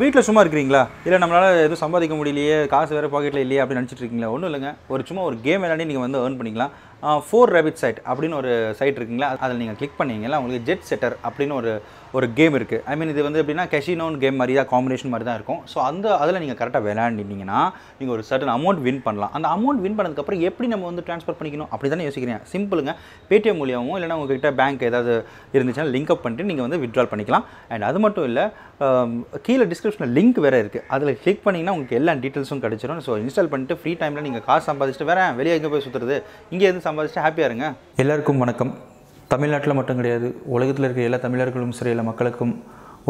வீட்டில் சும்மா இருக்கிறீங்களா? இல்லை நம்மளால் எதுவும் சம்பாதிக்க முடியலையே காசு வேறு பாக்கெட்டில் இல்லையே அப்படின்னு நினச்சிட்டு இருக்கீங்களா? ஒன்றும் இல்லைங்க. ஒரு சும்மா ஒரு கேம் விளையாடி நீங்கள் வந்து ஏர்ன் பண்ணிக்கலாம். ஃபோர் ரேபிட் சைட் அப்படின்னு ஒரு சைட் இருக்குங்களா? அதில் நீங்கள் கிளிக் பண்ணீங்கன்னா உங்களுக்கு ஜெட் செட்டர் அப்படின்னு ஒரு ஒரு கேம் இருக்குது ஐ மீன் இது வந்து எப்படின்னா கெஷினோன் கேம் மாதிரி தான் காம்பினேஷன் மாதிரி தான் இருக்கும். ஸோ அந்த அதில் நீங்கள் கரெக்டாக விளையாண்டிங்கன்னா நீங்கள் ஒரு சர்டன் அமௌண்ட் வின் பண்ணலாம். அந்த அமௌண்ட் வின் பண்ணதுக்கப்புறம் எப்படி நம்ம வந்து ட்ரான்ஸ்ஃபர் பண்ணிக்கணும்? அப்படி தானே யோசிக்கிறேன் சிம்பிளுங்க பேடிஎம் மூலியமாகவும் இல்லைனா உங்ககிட்ட பேங்க் ஏதாவது இருந்துச்சுன்னா லிங்க் அப் பண்ணிட்டு நீங்கள் வந்து விட்ரால் பண்ணிக்கலாம். அண்ட் அது மட்டும் இல்லை கீழே டிஸ்கிரிப்ஷனில் லிங்க் வேறு இருக்குது அதில் கிளிக் பண்ணிங்கன்னா உங்களுக்கு எல்லா டீட்டெயில்ஸும் கிடச்சிரும். ஸோ இன்ஸ்டால் பண்ணிட்டு ஃப்ரீ டைமில் நீங்கள் காசு சம்பாதிச்சுட்டு வேறு வெளியே எங்கே போய் சுற்றுறது இங்கே இருந்து சம்பாதிச்சுட்டு ஹாப்பியாக இருங்க. எல்லாருக்கும் வணக்கம். தமிழ்நாட்டில் மட்டும் கிடையாது உலகத்தில் இருக்க எல்லா தமிழர்களும் சரி எல்லா மக்களுக்கும்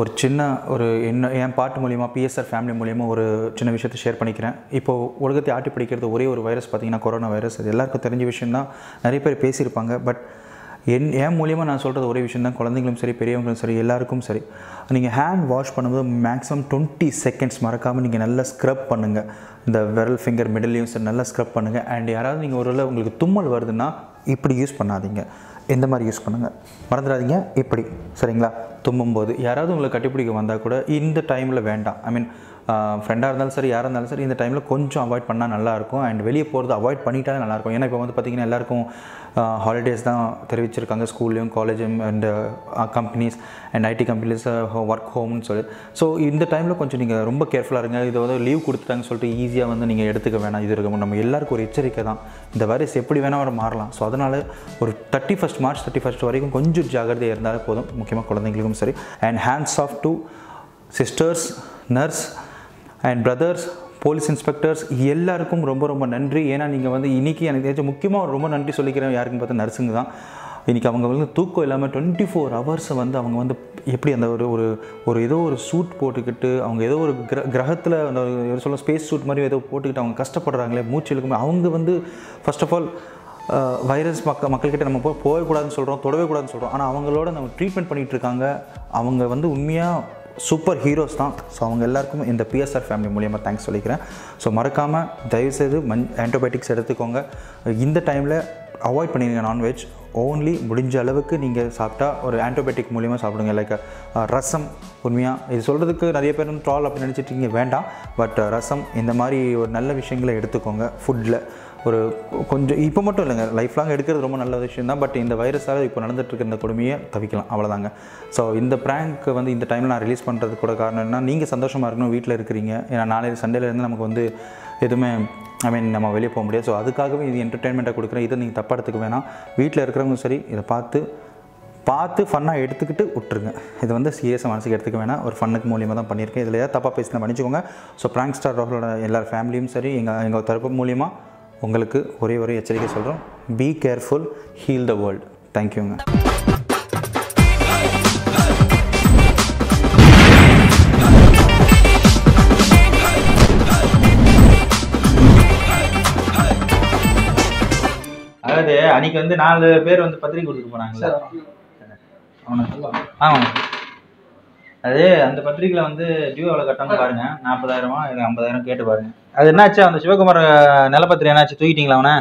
ஒரு சின்ன ஒரு என்ன என் பாட்டு மூலியமாக பிஎஸ்ஆர் ஃபேமிலி மூலியமாக ஒரு சின்ன விஷயத்தை ஷேர் பண்ணிக்கிறேன். இப்போது உலகத்தை ஆட்டி பிடிக்கிறது ஒரே ஒரு வைரஸ் பார்த்திங்கன்னா கொரோனா வைரஸ் அது எல்லாருக்கும் தெரிஞ்ச விஷயம் தான் நிறைய பேர் பேசியிருப்பாங்க பட் என் என் மூலியமாக நான் சொல்கிறது ஒரே விஷயம் தான். குழந்தைங்களும் சரி பெரியவங்களும் சரி எல்லாருக்கும் சரி. நீங்கள் ஹேண்ட் வாஷ் பண்ணும்போது மேக்ஸிமம் டுவெண்ட்டி செகண்ட்ஸ் மறக்காமல் நீங்கள் நல்லா ஸ்க்ரப் பண்ணுங்கள் இந்த விரல் ஃபிங்கர் மிடிலையும் சரி நல்லா ஸ்க்ரப் பண்ணுங்கள் அண்ட் யாராவது நீங்கள் ஒரு வேளை உங்களுக்கு தும்மல் வருதுன்னா இப்படி யூஸ் பண்ணாதீங்க. எந்த மாதிரி யூஸ் பண்ணுங்கள் மறந்துடாதீங்க. இப்படி. சரிங்களா? தும்மும்போது. யாராவது உங்களை கட்டிப்பிடிக்க வந்தால் கூட இந்த டைமில் வேண்டாம். ஐ மீன் ஃப்ரெண்டாக இருந்தாலும் சரி யாராக இருந்தாலும் சரி இந்த டைமில் கொஞ்சம் அவாய்ட் பண்ணால் நல்லாயிருக்கும். அண்ட் வெளியே போகிறது அவாய்ட் பண்ணிட்டாலே நல்லாயிருக்கும். ஏன்னா இப்போ வந்து பார்த்திங்கன்னா எல்லாருக்கும் ஹாலிடேஸ் தான் தெரிவிச்சிருக்காங்க. ஸ்கூல்லையும் காலேஜும் and companies and IT companies work ஹோம்னு சொல்லி. ஸோ இந்த டைமில் கொஞ்சம் நீங்கள் ரொம்ப கேர்ஃபுல்லாக இருங்க. இதை வந்து லீவ் கொடுத்துட்டாங்கன்னு சொல்லிட்டு ஈஸியாக வந்து நீங்கள் எடுத்துக்க வேணாம். இது இருக்கும் நம்ம எல்லாருக்கும் ஒரு எச்சரிக்கை தான். இந்த வைரஸ் எப்படி வேணால் வர மாறலாம். ஸோ அதனால் ஒரு thirty first March thirty first வரைக்கும் கொஞ்சம் ஜாகிரதையாக இருந்தாலே போதும். முக்கியமாக குழந்தைங்களுக்கும் சரி. And hands off to sisters nurse and brothers police inspectors எல்லாருக்கும் ரொம்ப ரொம்ப நன்றி. ஏன்னா நீங்கள் வந்து இன்றைக்கி எனக்கு தெரிஞ்ச முக்கியமாக ரொம்ப நன்றி சொல்லிக்கிறேன். யாருக்குன்னு பார்த்தா நர்ஸுங்க தான். இன்றைக்கி அவங்க வந்து தூக்கம் இல்லாமல் டுவெண்ட்டி ஃபோர் ஹவர்ஸை வந்து அவங்க வந்து எப்படி அந்த ஒரு ஒரு ஒரு ஏதோ ஒரு சூட் போட்டுக்கிட்டு அவங்க ஏதோ ஒரு கிர கிரகத்தில் அந்த ஒரு சொல்ல ஸ்பேஸ் சூட் மாதிரி ஏதோ போட்டுக்கிட்டு அவங்க கஷ்டப்படுறாங்களே மூச்சு இழுக்கும் அவங்க வந்து ஃபர்ஸ்ட் ஆஃப் ஆல் வைரஸ் மக்க மக்கள்கிட்ட நம்ம போய் போகக்கூடாதுன்னு சொல்கிறோம் தொடவே கூடாதுன்னு சொல்கிறோம் ஆனால் அவங்களோட நம்ம ட்ரீட்மெண்ட் பண்ணிகிட்டு இருக்காங்க. அவங்க வந்து உண்மையாக சூப்பர் ஹீரோஸ் தான். ஸோ அவங்க எல்லாருக்கும் இந்த பிஎஸ்ஆர் ஃபேமிலி மூலியமாக தேங்க்ஸ் சொல்லிக்கிறேன். ஸோ மறக்காமல் தயவுசெய்து மண் ஆன்டிபயோட்டிக்ஸ் எடுத்துக்கோங்க. இந்த டைமில் அவாய்ட் பண்ணிடுங்க நான்வெஜ் ஓன்லி முடிஞ்ச அளவுக்கு நீங்கள் சாப்பிட்டா ஒரு ஆன்டிபயோட்டிக் மூலியமாக சாப்பிடுங்க. லைக் ரசம் உண்மையாக இது சொல்கிறதுக்கு நிறைய பேர் ட்ரால் அப்படின்னு நினச்சிட்டு வேண்டாம். பட் ரசம் இந்த மாதிரி ஒரு நல்ல விஷயங்களை எடுத்துக்கோங்க. ஃபுட்டில் ஒரு கொஞ்சம் இப்போ மட்டும் இல்லைங்க. லைஃப் லாங் எடுக்கிறது ரொம்ப நல்ல விஷயம் தான் பட் இந்த வைரஸால் இப்போ நடந்துட்டுருக்க இந்த கொடுமையை தவிக்கலாம். அவ்வளோதாங்க ஸோ இந்த ப்ராங்க் வந்து இந்த டைமில் நான் ரிலீஸ் பண்ணுறது கூட காரணம் என்ன நீங்கள் சந்தோஷமாக இருக்கணும் வீட்டில் இருக்கிறீங்க. ஏன்னா நாளைக்கு சண்டேலேருந்து நமக்கு வந்து எதுவுமே ஐ மீன் நம்ம வெளியே போக முடியாது. ஸோ அதுக்காகவே இது என்டர்டெயின்மெண்ட்டாக கொடுக்குறேன். இதை நீங்கள் தப்பாக எடுத்துக்க வேணாம். வீட்டில் இருக்கிறவங்க சரி இதை பார்த்து பார்த்து ஃபன்னாக எடுத்துக்கிட்டு விட்டுருங்க. இது வந்து சீரியஸாக மனசுக்கு எடுத்துக்க வேணாம். ஒரு ஃபன்னுக்கு மூலியமாக தான் பண்ணியிருக்கேன். இதில் ஏதாவது தப்பாக பேசினா பண்ணிச்சுக்கோங்க ஸோ ப்ராங்க் ஸ்டார் ராகுலோட எல்லார் ஃபேமிலியும் சரி எங்கள் எங்கள் தரப்பு மூலியமாக உங்களுக்கு ஒரே ஒரே எச்சரிக்கை சொல்கிறோம் be careful heal the world தேங்க்யூங்க அதாவது அன்னைக்கு வந்து நாலு பேர் வந்து பத்திரிக்கை கொடுத்துட்டு அவனுக்கு ஆமாம் அது அந்த பத்திரிக்கையில் வந்து டியூ எவ்வளோ கட்டணும்னு பாருங்க. நாற்பதாயிரமா இல்லை ஐம்பதாயிரம் கேட்டு பாருங்க. அது என்னாச்சு? அந்த சிவகுமார் நிலப்பத்திரம் என்னாச்சு? தூக்கிட்டீங்களா அவனை?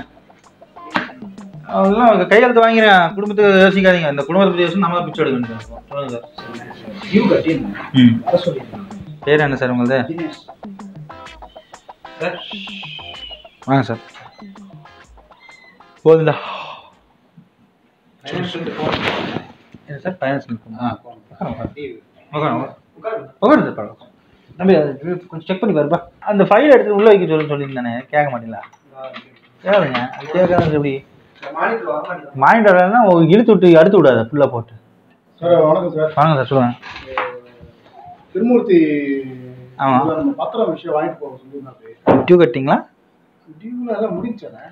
அவங்க கையெழுத்து வாங்கிறேன் குடும்பத்தை யோசிக்காதீங்க. இந்த குடும்பத்தை பற்றி யோசிச்சு நம்ம பிச்சை எடுக்க வேண்டியது சொல்லுங்க சார். பேர் என்ன சார் உங்களது? வாங்க சார். போதுண்டா. சார்? ஃபைனான்ஸ் ஆ சார் பரவாயில்ல தம்பி கொஞ்சம் செக் பண்ணி பாருப்பா அந்த ஃபைல் எடுத்து உள்ள வைக்க சொல்லி சொல்லியிருந்தானே கேட்க மாட்டீங்களா? கேளுங்க. அது கேட்காது எப்படி? மானிட்டர்னா இழுத்து விட்டு அடுத்து விடாத ஃபுல்லாக போட்டு. சார் வணக்கம் சார். வாங்க சார் சொல்லுங்க. திருமூர்த்தி ஆமா. இதுல நம்ம பத்திரம் விஷயம் வாங்கிட்டு போக டியூ கட்டிங்களா? டியூல எல்லாம் முடிச்சேனே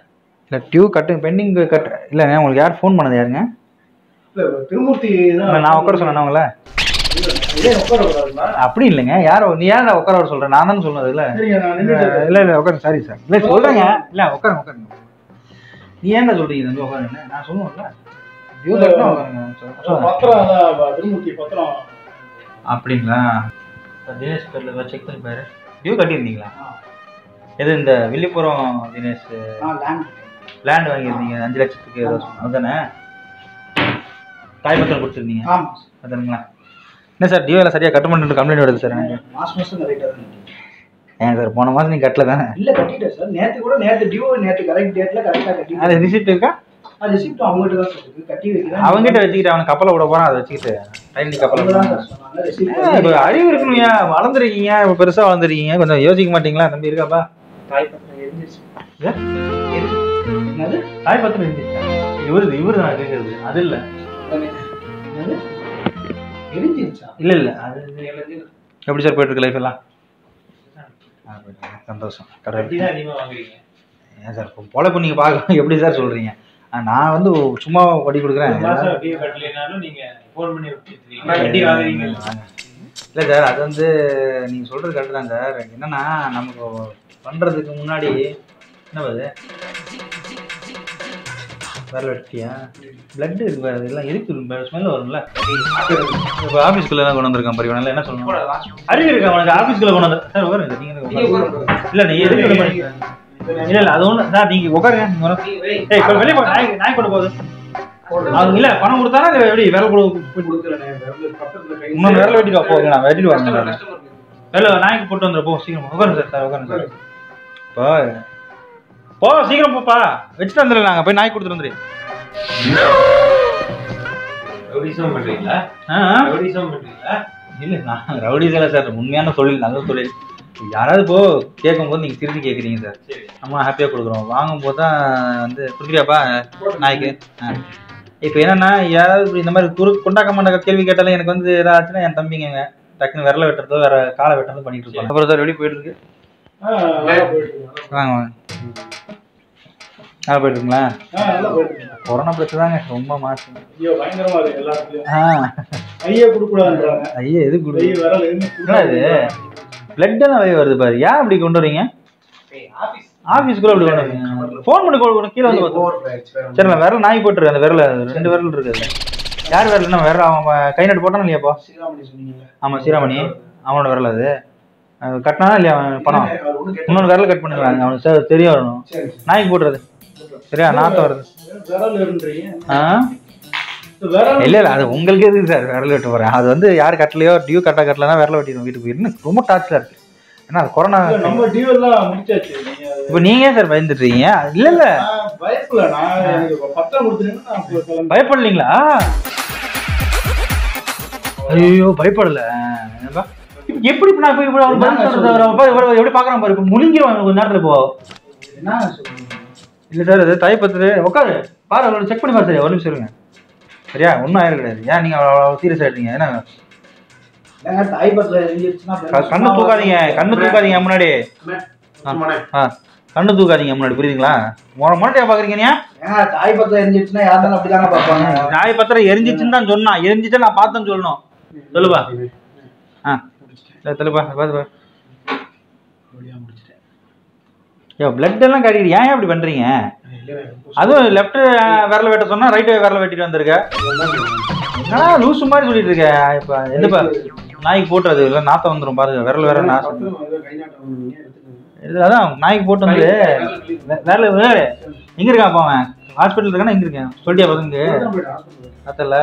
இல்லை டியூ கட்டு பெண்டிங் கட் இல்லைங்க உங்களுக்கு யார் ஃபோன் பண்ணது யாருங்க? இல்ல திருமூர்த்தி நான் உட்கார சொன்னேன் உங்களை? அப்படி இல்லைங்க. யாரோ நீ யார் உட்கார வர சொல்கிறேன் நான் தானே சொன்னது இல்லை இல்லை இல்லை உட்காருங்க சாரி சார் இல்லை சொல்கிறேங்க இல்லை உட்காருங்க உட்காருங்க. நீ ஏன்டா சொல்கிறீங்க தம்பி உட்காருங்க. நான் சொல்லுவேன்ல? டியூ கட்டினா உட்காருங்க. அப்படிங்களா? தினேஷ் பேரில் செக் பண்ணி பாரு. டியூ கட்டியிருந்தீங்களா? எது இந்த வில்லிபுரம் தினேஷ்? லேண்ட் லேண்ட் வாங்கியிருந்தீங்க. அஞ்சு லட்சத்துக்கு. அதுதானே தாய்பத்திரம் கொடுத்துருந்தீங்க. அதுங்களா என்ன சார் டியோவில் சரியாக கட்ட மாட்டேன் கம்ப்ளைண்ட் வருது சார் எனக்கு? மாசம் கரெக்டாக தான். ஏன் சார் போன மாதம் நீங்கள் கட்டல தானே? இல்ல கட்டிட்டேன் சார். நேத்து கூட நேத்து டியூ நேத்து கரெக்ட் டேட்ல கரெக்டா கட்டிட்டேன். அது ரிசிப்ட் இருக்கா? அது ரிசிப்ட் அவங்ககிட்ட தான் சார் கட்டி வைக்கிறேன் அவங்ககிட்ட வச்சுக்கிட்டு அவனை கப்பலை விட போகிறான் அதை வச்சுக்கிட்டு. டைனிங் கப்பலை இப்போ அறிவு இருக்கணும்யா. வளர்ந்துருக்கீங்க. இப்போ பெருசாக வளர்ந்துருக்கீங்க. கொஞ்சம் யோசிக்க மாட்டீங்களா? தம்பி இருக்காப்பா தாய் பத்திரம் எரிஞ்சிருச்சு. தாய் பத்திரம் இருந்துச்சா இவரு இவரு நான் கேட்கறது அது இல்லை. எரிஞ்சிருச்சா இல்லை இல்லை. அது எப்படி சார் போயிட்டு இருக்கு. லைஃப் எல்லாம். சந்தோஷம். கடவுள். தான் அதிகமாக வாங்குறீங்க. ஏன் சார் இப்போ பொழப்பு நீங்கள் பார்க்க எப்படி சார் சொல்கிறீங்க நான் வந்து சும்மா வட்டி கொடுக்குறேன். இல்லை சார் அது வந்து நீங்கள் சொல்கிறது கரெக்டு தான் சார். என்னன்னா நமக்கு பண்ணுறதுக்கு முன்னாடி என்ன அது வேலை வெட்டியா பிளட் இருக்கு பாரு, இதெல்லாம் இருக்கு ஸ்மெல் வரும்ல. இப்போ ஆஃபீஸ்க்குள்ள கொண்டு வந்திருக்கான் பரிவனில் என்ன சொல்லணும்? அறிவு இருக்கா உனக்கு ஆஃபீஸ்க்குள்ள கொண்டு வந்து சார் உட்காருங்க சார். நீங்கள் இல்லை நீ எதுக்கு இல்லை இல்லை அது ஒன்று சார் நீங்கள் உட்காருங்க. நீங்க உட்காருங்க. ஏய் இப்போ வெளியே போ. நாய் நாய் கொண்டு போகுது. அவங்க இல்லை பணம் கொடுத்தானா இல்லை எப்படி? வேலை கொடு இன்னொன்று விரல வெட்டிட்டு வா போங்க நான் வெட்டிட்டு வாங்க நான் வேலை நாய்க்கு போட்டு வந்துடு போ. சீக்கிரம். உட்காருங்க சார் சார். உட்காருங்க. சார் இப்போ போ சீக்கிரம் போப்பா. வச்சுட்டு வந்துடுங்க நாங்கள் போய் நாய் கொடுத்துட்டு வந்துடு ரவுடிசம் பண்றீங்களா? ஆ ரவுடிசம் பண்றீங்களா? இல்லை நான் ரவுடிஸ் இல்லை சார். உண்மையான தொழில் நல்ல தொழில். யாராவது இப்போ கேட்கும்போது நீங்கள் திருப்பி கேட்குறீங்க சார். நம்ம ஹாப்பியாக கொடுக்குறோம். வாங்கும்போது தான் வந்து கொடுக்குறியாப்பா நாய்க்கு. இப்போ என்னன்னா யாராவது இந்த மாதிரி குறு கொண்டாக்க மாட்டாங்க கேள்வி கேட்டாலும் எனக்கு வந்து ஏதாச்சுன்னா என் தம்பிங்க டக்குன்னு விரல வெட்டுறதோ வேற காலை வெட்டுறதோ பண்ணிட்டு இருப்பாங்க. அப்புறம் சார் வெளியே போயிட்டு இருக்கு. ஆ, நல்லா போயிட்டு இருக்கு. வாங்க வாங்க. நல்லா போயிட்டு இருக்குங்களா ஆ, நல்லா போயிட்டு இருக்கு. கொரோனா பிரச்சனை தாங்க ரொம்ப மாசம் ஐயோ பயங்கரமா இருக்கு எல்லாத்துலயும். கையே கொடுக்கூடாதுன்றாங்க ஐயா எது கை குடு விரல் எதுவுமே என்ன இது பிளட் எல்லாம் வெளியே வருது பாரு. ஏன் அப்படி கொண்டு வரீங்க? ஆபீஸ் ஆஃபீஸ்க்குள்ள அப்படி கொண்டு வரீங்க. ஃபோன் பண்ணி கொண்டு வரணும், கீழே வந்து பார்த்து சரி நான் விரல் நாய் போட்டுருக்கு அந்த விரல. ரெண்டு விரல் இருக்குது. யார் விரல்? என்ன விரல் அவன் கை நட்டு போட்டானா இல்லையாப்பா சீராமணி சொன்னீங்கல்ல. ஆமா சீராமணி அவனோட விரல் அது. அது கட்டினானா இல்லையா அவன் பணம். இன்னொன்று விரல் கட் பண்ணிடுவாங்க. அவனுக்கு தெரிய வரணும். நாய்க்கு போட்டுறது. சரியா? நாத்தம் வருது. இல்ல இல்ல அது உங்களுக்கு எதுக்கு சார் விரல் வெட்ட போறேன்? அது வந்து யார் கட்டலையோ டியூ கட்ட கட்டலனா விரல வெட்டிடும் வீட்டுக்கு போய் இன்னும் ரொம்ப டார்ச்சரா இருக்கு. ஏன்னா அது கொரோனா நம்ம டியூ எல்லாம் முடிச்சாச்சு. இப்போ நீங்க ஏன் சார் பயந்துட்டு இருக்கீங்க? இல்ல இல்ல. பயப்படல. நான் பயப்படலீங்களா? ஐயோ பயப்படல? எப்படி நான் போய் இவரை எப்படி பாக்குறான் பாரு. இப்ப முழுங்கிருவான் கொஞ்ச நேரத்துல சொல்றீங்க? இல்ல சார் அது தாய்ப்பத்து உட்காரு. பாரு அவரோட செக் பண்ணி பாரு சரி. ஒரு நிமிஷம் இருங்க. சரியா? ஒன்றும் ஆயிரம் கிடையாது. ஏன் நீங்க அவ்வளோ சீரியஸ் ஆயிட்டீங்க? ஏன்னா தாய் கண்ணு தூக்காதீங்க. கண்ணு தூக்காதீங்க முன்னாடி. ஆ கண்ணு தூக்காதீங்க முன்னாடி புரியுதுங்களா? முறை முன்னாடியா பாக்குறீங்க நீ தாய் பத்திரம் எழுந்திருச்சுன்னா யாருந்தாலும் அப்படிதாங்க நாய் பத்திரம் எரிஞ்சிச்சுன்னு தான் சொன்னான். எரிஞ்சிச்சு நான் பார்த்தேன்னு சொல்லணும். சொல்லுப்பா. ஆ. தெலுப்பா பார்த்து ஐயோ பிளட் எல்லாம் காட்டிக்கிட்டு ஏன் இப்படி பண்றீங்க? அதுவும் லெஃப்ட் விரல வெட்ட சொன்னா ரைட் விரல வெட்டிட்டு வந்திருக்க. என்னடா லூசு மாதிரி சொல்லிட்டு இருக்க இப்ப எதுப்பா நாய்க்கு போட்டுறது இல்லை நாத்தம் வந்துடும் பாருங்க. விரல் வேற நாசம். அதான் நாய்க்கு போட்டு வந்து வே- விரல வேற எங்க இருக்கான் அப்பா அவன்? ஹாஸ்பிட்டல் இருக்கானா? எங்க இருக்கேன்? சொல்லிட்டியா பசங்க பார்த்தல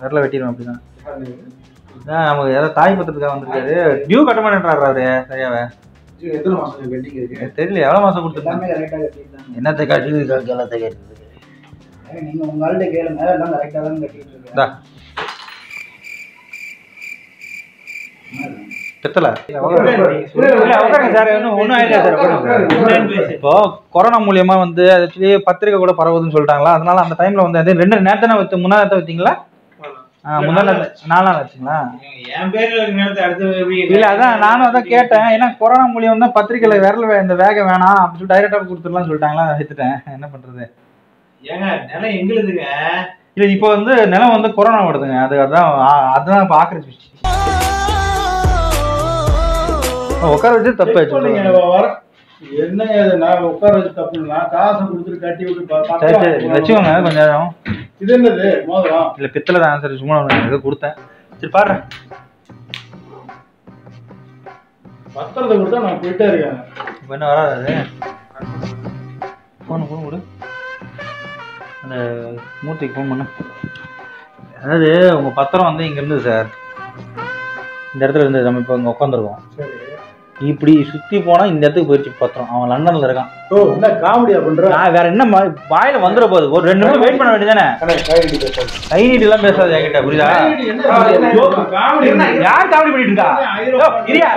விரல வெட்டிடுவோம் அப்படிதான். நமக்கு ஏதோ தாய் பத்திரத்துக்காக வந்திருக்காரு. டியூ கட்ட மாட்டேன்றாரு அவரு சரியாவே. எத்தனை மாசம் பெண்டிங் இருக்கு? எனக்கு தெரியல எவ்வளவு மாசம் கொடுத்துருக்காங்க? எல்லாமே கரெக்டா கட்டிருக்காங்க என்னத்தை காட்டி எல்லாத்தை காட்டி ஏங்க, நீங்க உங்க ஆள்கிட்ட கேளுங்க எல்லாம் கரெக்டா தான் கட்டிட்டு இந்தா. இருக்கேன் பித்தல? இல்ல உட்காருங்க. சார் இன்னும் ஒன்றும் ஆயிடுச்சு சார். உட்காருங்க. சார். இப்போ கொரோனா மூலியமா வந்து ஆக்சுவலி பத்திரிக்கை கூட பரவுதுன்னு சொல்லிட்டாங்களா? அதனால அந்த டைம்ல வந்து அது ரெண்டு நேரத்தானே வச்சு முன்னா நேரத்தை வச்சிங்களா முந்தா நேரத்தை நாலு நாள் வச்சுங்களா என் பேர்ல இருக்க நேரத்தை அடுத்து இல்ல அதான் நானும் அதான் கேட்டேன். ஏன்னா கொரோனா மூலியம் தான் பத்திரிக்கையில விரல் வே- இந்த வேகம் வேணாம் அப்படின்னு சொல்லி டைரக்டா கொடுத்துடலாம்னு சொல்லிட்டாங்களா? எடுத்துட்டேன் என்ன பண்றது? ஏங்க நிலம் எங்களுதுங்க. இல்ல இப்போ வந்து நிலம் வந்து கொரோனா வருதுங்க அது அதான் அதான் இப்ப ஆக்கிரமிச்சு உட்கார வச்சு தப்பு ஆச்சு என்ன நான் உட்கார வச்சு தப்புங்களா காசை கொடுத்துட்டு கட்டி விட்டு பா- சரி பத்திரம் சரி வச்சுக்கோங்க கொஞ்ச நேரம். இது என்னது? மோதிரம். இல்ல பித்தளை தான் சரி சும்மா ஏதோ கொடுத்தேன். சரி பாரு பத்திரத்தை கொடுத்தா நான் போயிட்டே இருக்கேன். இப்போ என்ன வராது ஃபோன் ஃபோன் கொடு. அந்த மூர்த்திக்கு ஃபோன் பண்ணு. அதாவது உங்க பத்திரம் வந்து இங்க இருந்தது சார் இந்த இடத்துல இருந்து நம்ம இப்போ இங்கே உட்காந்துருக்கோம் சரி. இப்படி சுற்றி போனால் இந்த இடத்துக்கு போயிடுச்சு பத்திரம். அவன் லண்டனில் இருக்கான். ஓ என்ன காமெடியா பண்ற? நான் வேற என்ன வாயில வந்துட போகுது ஒரு ரெண்டு நிமிஷம் வெயிட் பண்ண வேண்டியதானே கை நீட்டி எல்லாம் பேசாத என்கிட்ட புரியுதா? யார் காமெடி பண்ணிட்டு இருக்கா? இரியா.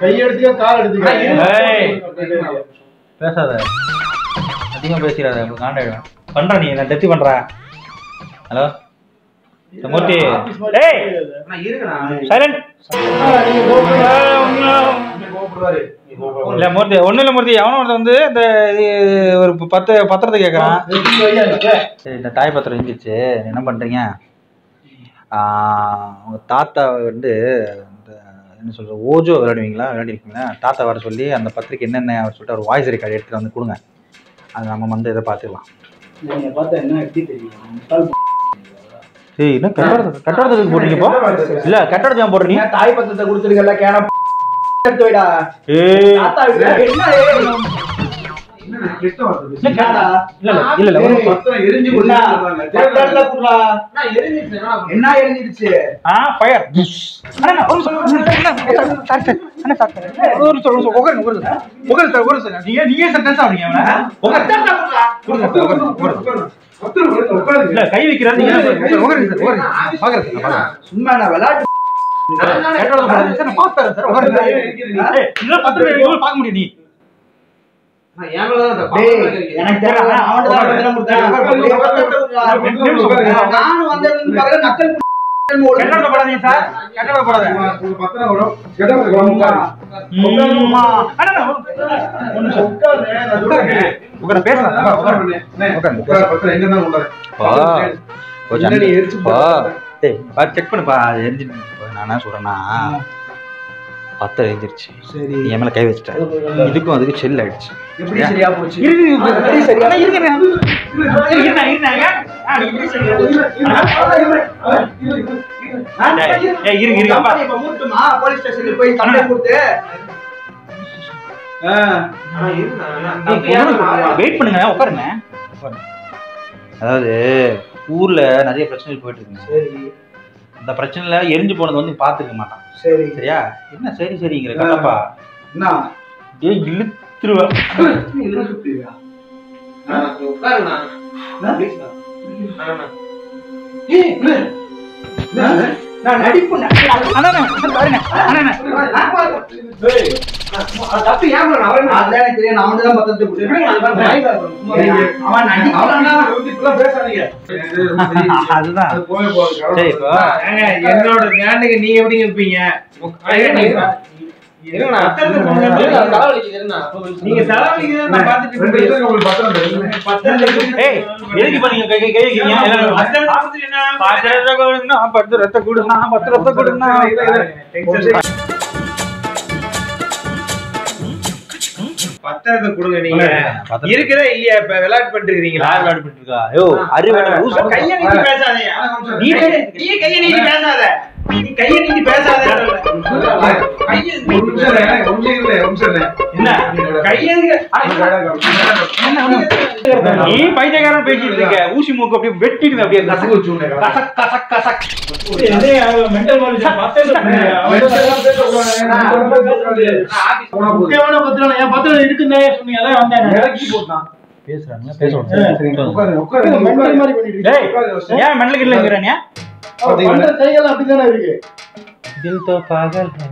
கையெடுத்துக்க கால் ஏய். எடுத்துக்க பேசாத. அதிகமா பேசிடாத உங்களுக்கு காண்டாயிடுவேன் பண்ற நீ நான் டெத்தி பண்ற ஹலோ மூர்த்தி. டேய்! சைலண்ட். இல்ல மூர்த்தி ஒண்ணு இல்ல மூர்த்தி. எவனோ ஒருத்தன் வந்து இந்த ஒரு பத்து பத்திரத்தை கேட்கறான் இந்த தாய் பத்திரம் இருந்துச்சு என்ன பண்றீங்க? உங்க தாத்தா வந்து என்ன சொல்ற ஓஜோ விளையாடுவீங்களா? விளையாடிருக்கீங்களா? தாத்தா வர சொல்லி அந்த பத்திரிக்கை என்னென்ன அவர் சொல்லிட்டு ஒரு வாய்ஸ் ரெக்கார்டு எடுத்துட்டு வந்து கொடுங்க. அது நம்ம வந்து இதை பார்த்துக்கலாம். பார்த்தா என்ன சரி என்ன கட்டடத்துக்கு கட்டடத்துக்கு போடுறீங்க இப்போ இல்ல கட்டடத்துக்கு ஏன் போடுறீங்க தாய் பத்திரத்தை கொடுத்துருக்கல கேன எடுத்து வைடா ஏய் தாத்தா என்ன ஏய்? என்ன எரிஞ்சிடுச்சு ஆ ஃபயர் அண்ணா ஒரு நிமிஷம் ஒரு நிமிஷம் சார் சார். அண்ணா சார் சார். ஒரு நிமிஷம் ஒரு நிமிஷம் உட்காருங்க உட்காருங்க உட்காருங்க சார் உட்காருங்க சார் நீங்க நீங்க சார். டென்ஷன் ஆவறீங்க அவன உட்காருங்க உட்காருங்க சார். உட்காருங்க உட்காருங்க இல்ல கை வைக்கிறாரு நீங்க உட்காருங்க உட்காருங்க சார் உட்காருங்க பாக்குறேன் நான் பாக்குறேன். சும்மா நான் விளையாட்டு கேட்டோட போறாரு சார். நான் பாத்துறேன் சார். உட்காருங்க ஏய் இதெல்லாம் பத்து பேர் பார்க்க முடியும் நீ? டேய், எனக்கு தெரியல அவன்கிட்ட தான். நானும் வந்ததுல இருந்து பார்க்கறேன், நக்கல் செக் பண்ணுப்பா அது எரிஞ்சிட்டு நான் என்ன சொல்றேன்னா பத்தம் எரிஞ்சிருச்சு. சரி. நீ என் மேல கை வச்சிட்ட இதுக்கும் அதுக்கு செல் ஆயிடுச்சு. சரியா போச்சு? போலீஸ் ஸ்டேஷனுக்கு போய் கம்ப்ளைண்ட் கொடுத்து வெயிட் பண்ணுங்க உட்காருங்க. அதாவது ஊர்ல நிறைய பிரச்சனைகள் போயிட்டு இருக்குங்க சரி. அந்த பிரச்சனைல எரிஞ்சு போனது வந்து பாத்துக்க மாட்டான். சரி. சரியா? என்ன சரி சரிங்கிற கட்டப்பா? என்ன? ஏய் இழுத்துருவேன் நான் நடிப்பு தப்பு ஏன்? அவன் தெரியும் நான் அவன்கிட்ட தான் பேசாதீங்க. அதுதான். சரி இப்போ என்னோட ஞானுக்கு நீங்க எப்படிங்க இருப்பீங்க? நீங்க தலைவலிக்கு நான் பார்த்துட்டு ஏய் எதுக்கு இப்ப நீங்க கை கை கை வைக்கிறீங்க? எல்லாரும் பத்திரத்தை கொடுங்க பத்திரத்தை கொடுங்க பத்திரத்தை கொடுங்க பத்திரத்தை கொடுங்க நீங்க. இருக்குதா இல்லையா? இப்ப விளையாட்டு பண்ணிட்டு இருக்கீங்களா? விளையாட்டு பண்ணிட்டு இருக்கா? ஐயோ கைய நீட்டி நீ கைய நீ கைய நீட்டி பேசாத. நீ கைய நீட்டி பேசாத. நீ பைத்தியக்காரன் பேசிட்டு இருக்க. ஊசி மூக்கு அப்படியே வெட்டிடுது அப்படியே கசக் கசக் கசக் முக்கியமான பத்திரம் என் பத்திரம் இருக்குன்னே சொன்னீங்க. அதான் வந்தேன் பேசுறாங்க பேசுவாங்க. ஏன் மெண்டல் கிட்ட இருக்கிறானே கைகள் அப்படிதானே இருக்கு? தில் தோ பாகல் ஹை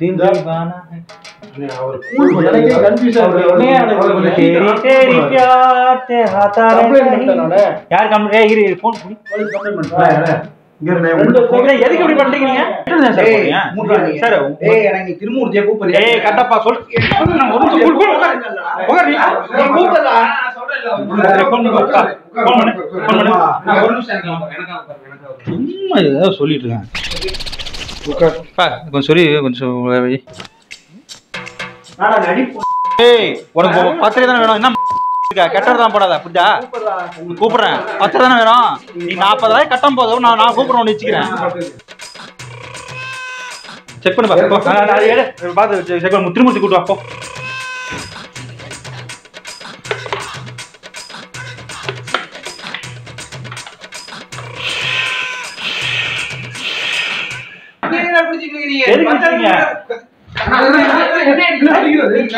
தில் தீவானா ஹை. திருமூர்த்தியா கூப்பிடுறேன் ஏய் சும்மா சொல்லிட்டு கொஞ்சம் சொல்லி கொஞ்சம் ஏய் உனக்கு பத்திரிக்கை தானே வேணும் என்ன இருக்கா போடாத புரிஞ்சா கூப்பிடுறேன் தானே வேணும் நீ நாற்பதாயிரம் கட்டும் போதும் நான் நான் கூப்பிடுறேன் ஒன்று வச்சுக்கிறேன் செக் பண்ணு பாத்து பார்த்து செக் பண்ணு திருமூர்த்தி கூட்டு வாப்போ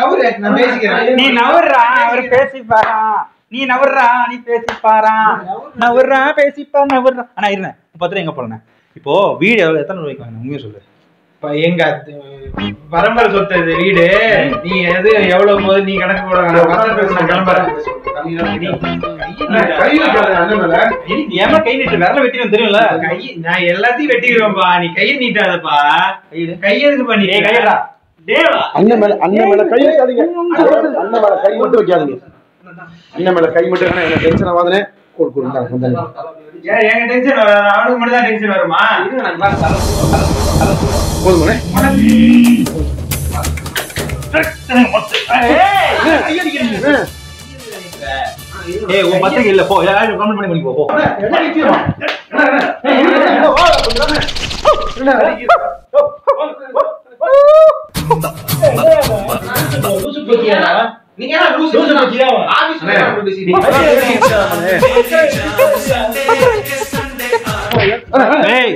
நவுரு, நான் பேசிக்கிறேன். நீ நவர்றா அவர் பேசிப்பாரா? நீ நவர்றா நீ பேசிப்பாரா? நவர்றா பேசிப்பா நவர்றா ஆனா இருந்தேன் பத்து ரூபா எங்க போறேன் இப்போ வீடு எவ்வளவு எத்தனை ரூபாய்க்கு வாங்கின? உண்மையை சொல்லு. இப்ப எங்க பரம்பரை சொத்து இது வீடு. நீ எது எவ்வளவு போது நீ கணக்கு போட. பத்திரம் ஏமா கை நீட்டு? விரல வெட்டிடும் தெரியும்ல? கை நான் எல்லாத்தையும் வெட்டிடுவேன்பா நீ கையை நீட்டாதப்பா. கையெழுத்து பண்ணி கையடா அண்ணன் மேல அண்ணன் மேல கை வைக்காதீங்க அண்ணன் மேல கை மட்டும் வைக்காதீங்க. அண்ணன் மேல கை மட்டும். எனக்கு டென்ஷன் ஆகாதுனே கொடு கொடு இந்தாங்க. ஏன் எனக்கு டென்ஷன் வராது அவனுக்கு மட்டும் தான் டென்ஷன் வருமா? போதுமாண்ணே ஏய் உன் பத்திரிக்கை இல்ல போ. யாரும் கமெண்ட் பண்ணி பண்ணி போ போ. நீங்க என்ன லூசு ஆபீஸ்ல அப்படி பேசிட்டு ஏய்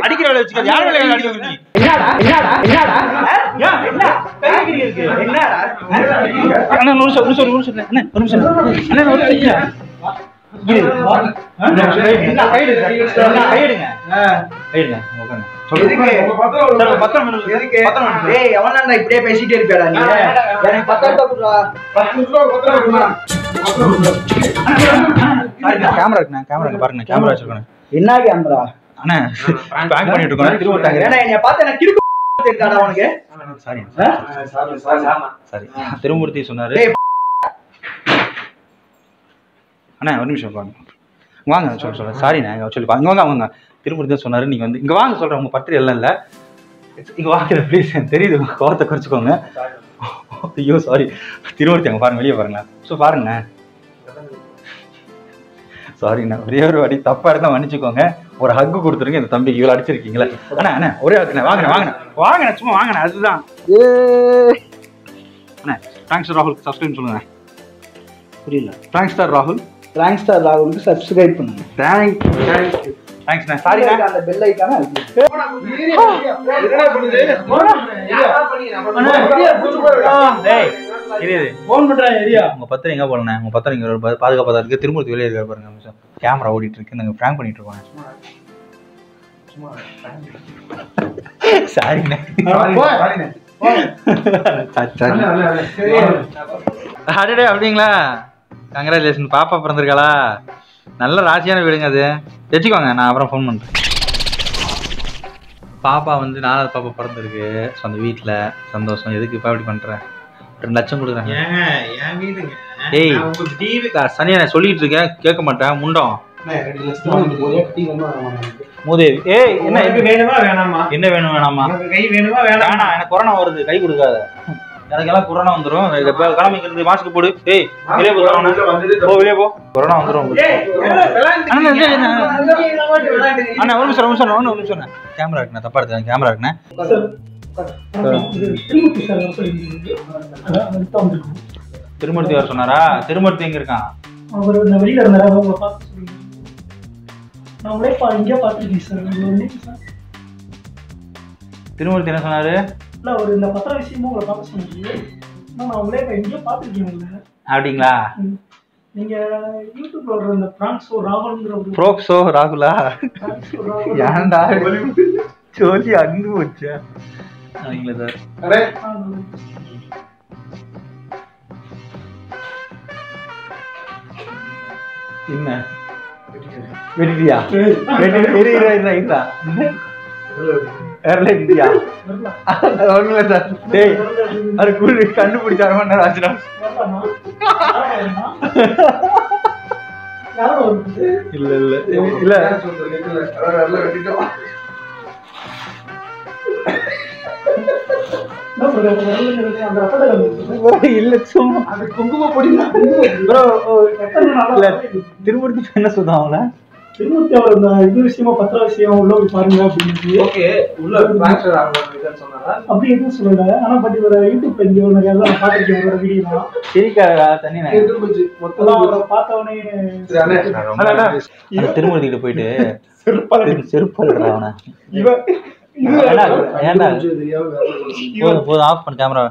அடிக்கிற வேலை வச்சுக்க யார் வேலை அடிக்க நீ என்னடா என்னடா என்னடா என்ன கைகிரி இருக்கு என்னடா அண்ணா ஒரு நிமிஷம் ஒரு நிமிஷம் ஒரு நிமிஷம் அண்ணா ஒரு நிமிஷம் அண்ணா ஒரு நிமிஷம் இப்படியே பேசிட்டே இருப்பியாடா நீ? எனக்கு கேமரா இருக்குண்ணா, கேமரா இருக்கு, பாருங்க, கேமரா வச்சிருக்கேன். என்ன கேமரா அண்ணா, prank பண்ணிட்டு இருக்கோம், திரும்ப விட்டாங்க. ஏன்னா என்னைய பார்த்து எனக்கு கிறுக்கு தெரியாடா உனக்கு? Sorry, sorry. திருமூர்த்தி சொன்னாரு. அண்ணா ஒரு நிமிஷம் வாங்க வாங்க சொல்ல சொல்ல. சாரிண்ணா இங்க சொல்லி வாங்க வாங்க வாங்க. திருமூர்த்தி தான் சொன்னாரு. நீங்க வந்து இங்க வாங்க சொல்றேன். உங்க பத்திரி எல்லாம் இல்ல. இங்க வாங்க ப்ளீஸ் தெரியுது. கோவத்தை குறைச்சிக்கோங்க. ஐயோ சாரி திருமூர்த்தி அங்க பாருங்க வெளியே பாருங்களேன் ஸோ பாருங்க சாரிண்ணா ஒரே ஒரு வாட்டி தப்பா இருந்தா மன்னிச்சுக்கோங்க. ஒரு ஹக்கு கொடுத்துருங்க. இந்த தம்பிக்கு இவ்வளோ அடிச்சிருக்கீங்களா? அண்ணா அண்ணா ஒரே ஹக்குண்ணே வாங்கண்ணே வாங்கண்ணே. வாங்கண்ணே சும்மா வாங்கண்ணே. அதுதான். அண்ணா தேங்க்ஸ் ராகுல். சப்ஸ்கிரைப் சொல்லுங்க. புரியல. தேங்க்ஸ் ஸ்டார் ராகுல். பிராங்க் ஸ்டார் ராகுலுக்கு சப்ஸ்கிரைப் பண்ணுங்க. தேங்க் தேங்க்ஸ்ண்ணா சாரிண்ணா அந்த பெல் ஐக்கான என்னடா பண்ணுது? டேய் இரு இரு. போன் பண்றேன் ஏரியா. உங்க பத்திரம் எங்க போலண்ணே உங்க பத்திரம் இங்க ஒரு பா- பாதுகாப்பா தான் இருக்கு. திருமூர்த்தி வெளியே இருக்காரு பாருங்க கேமரா ஓடிட்டு இருக்கு நாங்க பிராங்க் பண்ணிட்டு இருக்கோம். சாரிண்ணே அப்படிங்களா? கங்க்ராச்சுலேஷன் பாப்பா பிறந்திருக்காளா? நல்ல ராசியான வீடுங்க அது. வச்சுக்கோங்க நான் அப்புறம் ஃபோன் பண்ணுறேன் பாப்பா வந்து நாலாவது பாப்பா பிறந்திருக்கு. ஸோ அந்த வீட்டில் சந்தோஷம். எதுக்கு இப்போ அப்படி பண்ணுறேன் ரெண்டு லட்சம் கொடுக்குறாங்க. ஏய். நான் உங்களுக்கு டிவி சனியா நான் சொல்லிட்டு இருக்கேன். கேட்க மாட்டேன். முண்டம். மூதேவி. ஏய் என்ன? வேணுமா வேணாமா? என்ன வேணும் வேணாமா? உனக்கு கை வேணுமா வேணாமா? வேணாம் எனக்கு கொரோனா வருது. கை கொடுக்காத. எனக்கெல்லாம் கொரோனா வந்துரும். கிளம்பிக்கிறது மாஸ்க் போடு. ஏய் வெளியே போ கொரோனா போ வெளியே போ. கொரோனா விளையாண்டு அண்ணா, ஒரு நிமிஷம் ஒரு நிமிஷம் ஒன்று ஒரு நிமிஷம் கேமரா இருக்குண்ணா தப்பா எடுத்தேன் கேமரா இருக்குண்ணே. திருமூர்த்தி வர சொன்னாரா? திருமூர்த்தி எங்க இருக்கான்? அவர் வெளியில இருந்தாரு அதை உங்களை பார்த்து சொல்லுங்க நான் உங்களே பா இங்கே பார்த்துருக்கேன் சார் உங்களை வந்து சார் திருமூர்த்தி என்ன சொன்னாரு? இல்லை அவர் இந்த பத்திர விஷயமும் உங்களை பார்க்க ஆனால் நான் உங்களே இப்போ எங்கேயோ பார்த்துருக்கேன் உங்களை. அப்படிங்களா. நீங்க யூடியூப்ல இந்த ஒரு ராகுலா? ஏன்டா? சொல்லி அங்கு அவங்கள சார் என்ன? வெட்டிட்டியா வெட்டி இரு இரு இரு இருந்தா ஏர்ல இந்தியா வரலாம். ஒண்ணுல சார். டேய் அது குழு கண்டுபிடிச்ச அரை மணி நேரம் ஆச்சுடா இல்ல. இல்ல இல்ல சும்மா. அது குங்கும பொடி திருமூர்த்தி என்ன சொல்றான் அவன? திருமூர்த்தி அவர் இந்த இது விஷயமா பத்திர விஷயம் உள்ள போய் பாருங்க அப்படின்னு ஓகே உள்ள டிரான்ஸ்ஃபர் சொன்னாரா? அப்படி எதுவும் சொல்லல. ஆனா பட் இவர யூடியூப் வீடியோ நிறைய எல்லாம் நான் பார்த்திருக்கேன் இவரோட வீடியோ சிரிக்காத தண்ணி நான். மொத்தம் அவரை அந்த திருமூர்த்தி கிட்ட போயிட்டு செருப்பால் அவன. இவன் போதும் ஆஃப் பண்ணு கேமரா